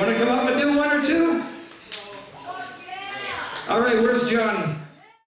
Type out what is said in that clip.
want to come up and do one or two? Oh, All right, where's Johnny?